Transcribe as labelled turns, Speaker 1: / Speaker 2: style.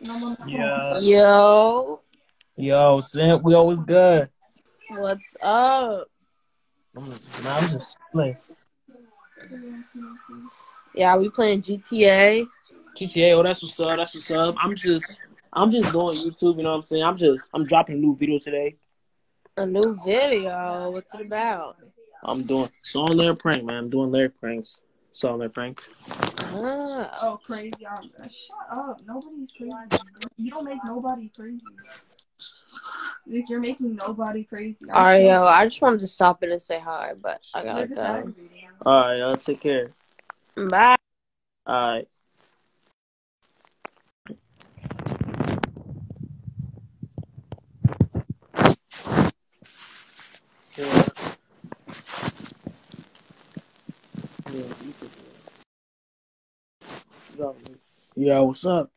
Speaker 1: Yeah.
Speaker 2: Yo,
Speaker 1: Yo, Simp, we always good.
Speaker 2: what's up?
Speaker 1: I'm, I'm just playing.
Speaker 2: Yeah, we playing GTA.
Speaker 1: GTA, oh, that's what's up. That's what's up. I'm just, I'm just doing YouTube. You know what I'm saying? I'm just, I'm dropping a new video today.
Speaker 2: A new video. What's it about?
Speaker 1: I'm doing song lyric prank, man. I'm doing lyric pranks. Song lyric prank.
Speaker 2: Ah,
Speaker 3: Oh, crazy. Um, shut up. Nobody's crazy. You don't make nobody crazy. Like, you're making nobody crazy. I'm
Speaker 2: all right, yo. I just wanted to stop in and say hi, but I gotta go.
Speaker 1: All right, y'all take care.
Speaker 2: Bye.
Speaker 1: All right. Yeah. Yeah, you could do it. Yeah, what's up?